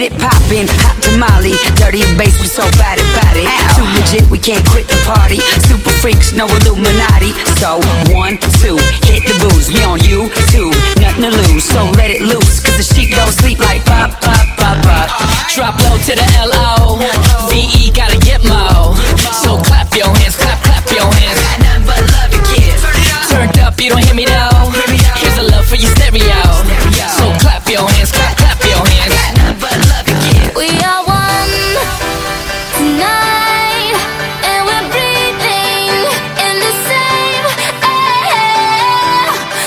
it poppin', hot tamale, dirty and bass, we so bad about it. Too legit, we can't quit the party. Super freaks, no Illuminati. So one, two, hit the booze. We on you too, nothing to lose. So let it loose, cause the sheep don't sleep like pop, pop, pop, pop. Drop low to the L-O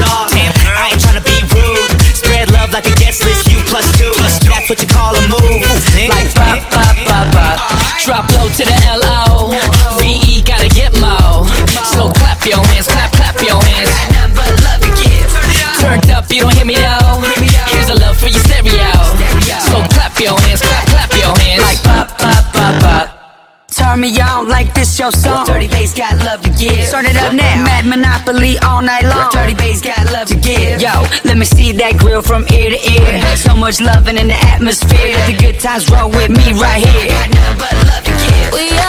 that. Damn, I ain't tryna be rude. Spread love like a guest list, you plus two. That's what you call a move. Like pop, pop, pop, pop. Drop low to the L-O V-E gotta get mo So clap your hands, clap, clap your hands. Turned up, you don't hear me though Here's a love for your stereo So clap your hands, clap, clap your hands Like pop, pop, pop, pop. Turn me on like this your song. Dirty bass got love to give. Start it up now. Mad Monopoly all night long. Let me see that grill from ear to ear. So much loving in the atmosphere. Let the good times roll with me right here. Got nothing but love to give.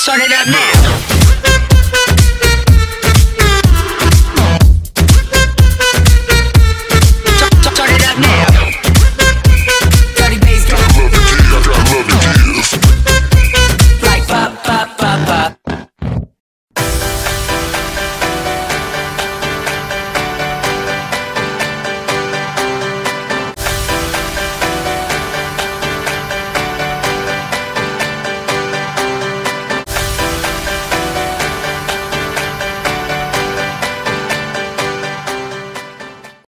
Love. Start it up now.